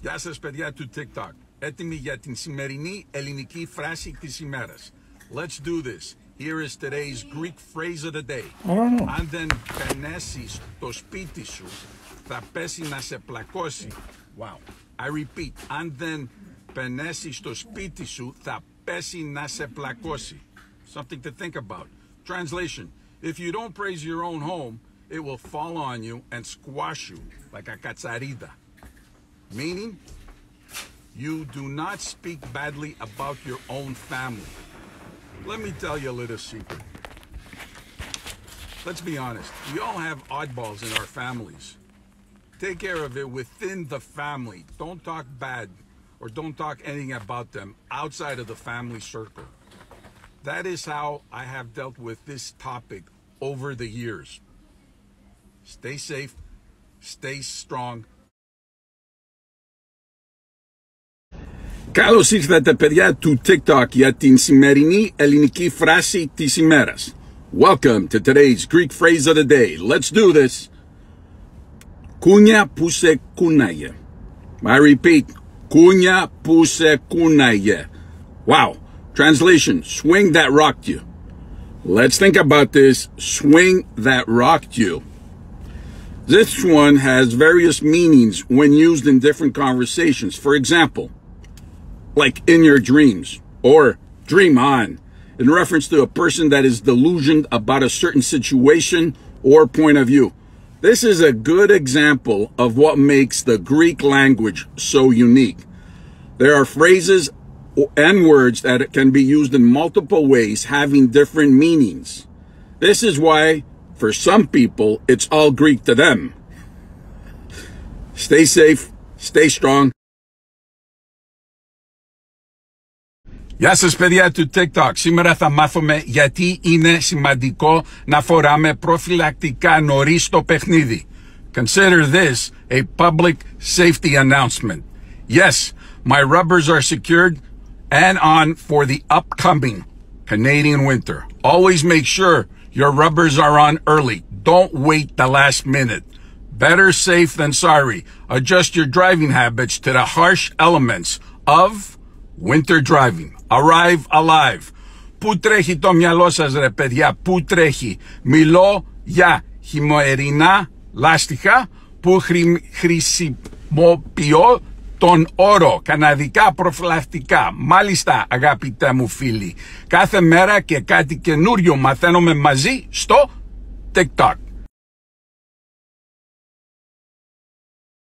Γεια σας παιδιά του TikTok. Έτοιμοι για την σημερινή ελληνική φράση της ημέρας. Let's do this. Here is today's Greek phrase of the day. Oh. Αν δεν πενέσεις το σπίτι σου, θα πέσει να σε πλακώσει. Wow. I repeat. Αν δεν πενέσεις το σπίτι σου, θα πέσει να σε πλακώσει. Something to think about. Translation. If you don't praise your own home, it will fall on you and squash you like a κατσαρίδα. Meaning, you do not speak badly about your own family. Let me tell you a little secret. Let's be honest. We all have oddballs in our families. Take care of it within the family. Don't talk bad or don't talk anything about them outside of the family circle. That is how I have dealt with this topic over the years. Stay safe, stay strong, Καλώς ήρθατε παιδιά του TikTok για την σημερινή ελληνική φράση της ημέρας. Welcome to today's Greek phrase of the day. Let's do this. Κούνια που σε κούναγε. I repeat. Κούνια που σε κούναγε. Wow. Translation. Swing that rocked you. Let's think about this. Swing that rocked you. This one has various meanings when used in different conversations. For example, like in your dreams, or dream on, in reference to a person that is delusioned about a certain situation or point of view. This is a good example of what makes the Greek language so unique. There are phrases and words that can be used in multiple ways, having different meanings. This is why, for some people, it's all Greek to them. Stay safe, stay strong, Γεια σας παιδιά του TikTok. Σήμερα θα μάθουμε γιατί είναι σημαντικό να φοράμε προφυλακτικά νωρίς το παιχνίδι. Consider this a public safety announcement. Yes, my rubbers are secured and on for the upcoming Canadian winter. Always make sure your rubbers are on early. Don't wait the last minute. Better safe than sorry. Adjust your driving habits to the harsh elements of winter driving. Arrive alive. Πού τρέχει το μυαλό σας ρε παιδιά, πού τρέχει; Μιλώ για χειμωερινά λάστιχα που χρη, χρησιμοποιώ τον όρο καναδικά προφυλακτικά. Μάλιστα αγαπητέ μου φίλοι, κάθε μέρα και κάτι καινούριο μαθαίνουμε μαζί στο TikTok.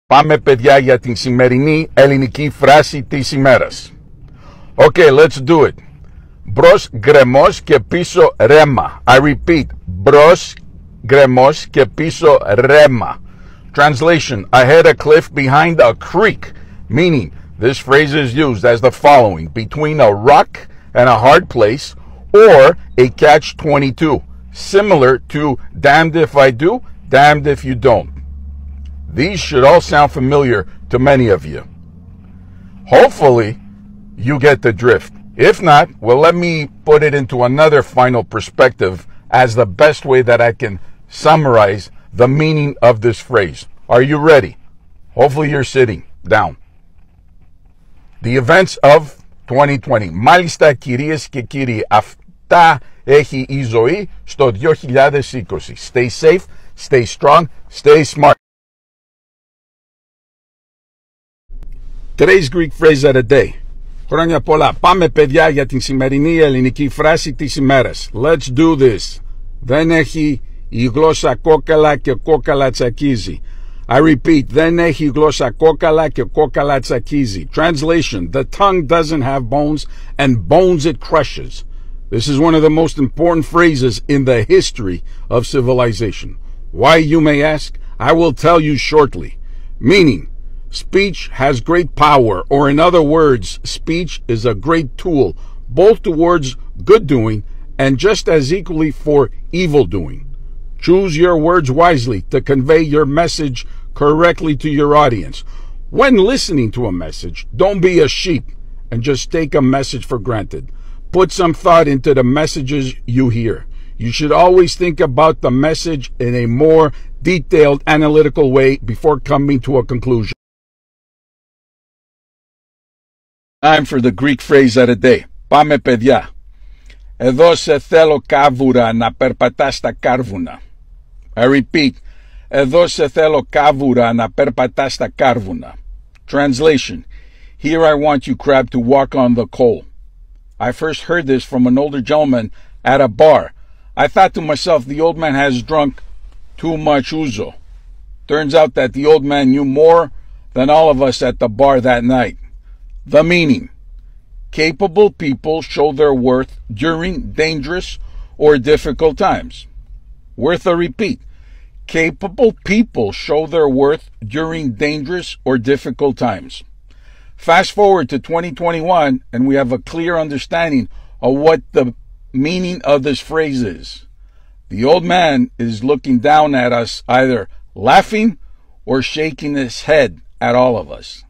Πάμε παιδιά για την σημερινή ελληνική φράση της ημέρας. Okay, let's do it. Μπρος γκρεμός και πίσω ρέμα. I repeat. Μπρος γκρεμός και πίσω ρέμα. Translation. I had a cliff behind a creek. Meaning, this phrase is used as the following. Between a rock and a hard place or a catch-22. Similar to damned if I do, damned if you don't. These should all sound familiar to many of you. Hopefully, you get the drift. If not, well, let me put it into another final perspective as the best way that I can summarize the meaning of this phrase. Are you ready? Hopefully, you're sitting down. The events of 2020. Μάλιστα, κυρίες και κύριοι, αυτά έχει η ζωή στο 2020. Stay safe, stay strong, stay smart. Today's Greek phrase of the day. Χρόνια πολλά. Πάμε παιδιά για την σημερινή ελληνική φράση της ημέρας. Let's do this. Δεν έχει η γλώσσα κόκαλα και κόκαλα τσακίζει. I repeat, δεν έχει γλώσσα κόκαλα και κόκαλα τσακίζει. Translation, the tongue doesn't have bones and bones it crushes. This is one of the most important phrases in the history of civilization. Why, you may ask? I will tell you shortly. Meaning, Speech has great power, or in other words, speech is a great tool, both towards good doing and just as equally for evil doing. Choose your words wisely to convey your message correctly to your audience. When listening to a message, don't be a sheep and just take a message for granted. Put some thought into the messages you hear. You should always think about the message in a more detailed, analytical way before coming to a conclusion. Time for the Greek phrase of the day. Πάμε παιδιά. Εδώ σε θέλω κάβουρα να περπατάς στα κάρβουνα. I repeat. Εδώ σε θέλω κάβουρα να περπατάς στα κάρβουνα. Translation. Here I want you, crab, to walk on the coal. I first heard this from an older gentleman at a bar. I thought to myself, the old man has drunk too much ouzo. Turns out that the old man knew more than all of us at the bar that night. The meaning. Capable people show their worth during dangerous or difficult times. Worth a repeat. Capable people show their worth during dangerous or difficult times. Fast forward to 2021 and we have a clear understanding of what the meaning of this phrase is. The old man is looking down at us, either laughing or shaking his head at all of us.